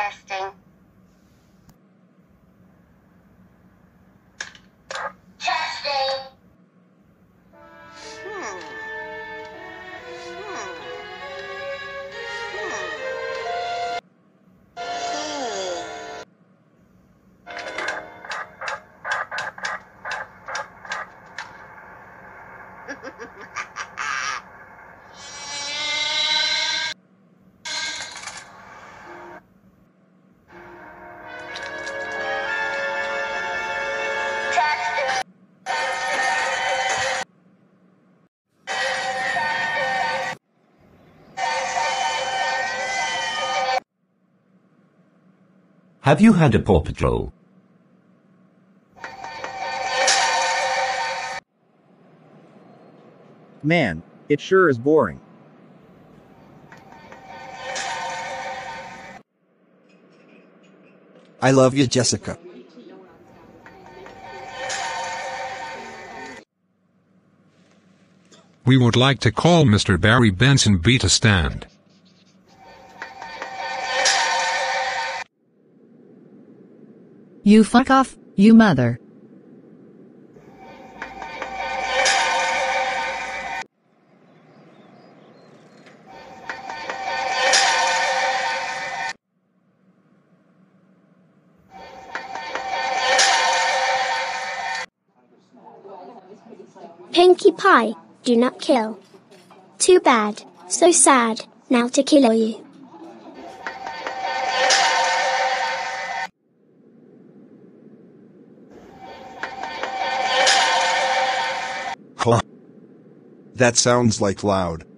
Testing. Have you had a Paw Patrol? Man, it sure is boring. I love you, Jessica. We would like to call Mr. Barry Benson Beta stand. You fuck off, you mother. Pinkie Pie, do not kill. Too bad, so sad, now to kill you. That sounds like loud.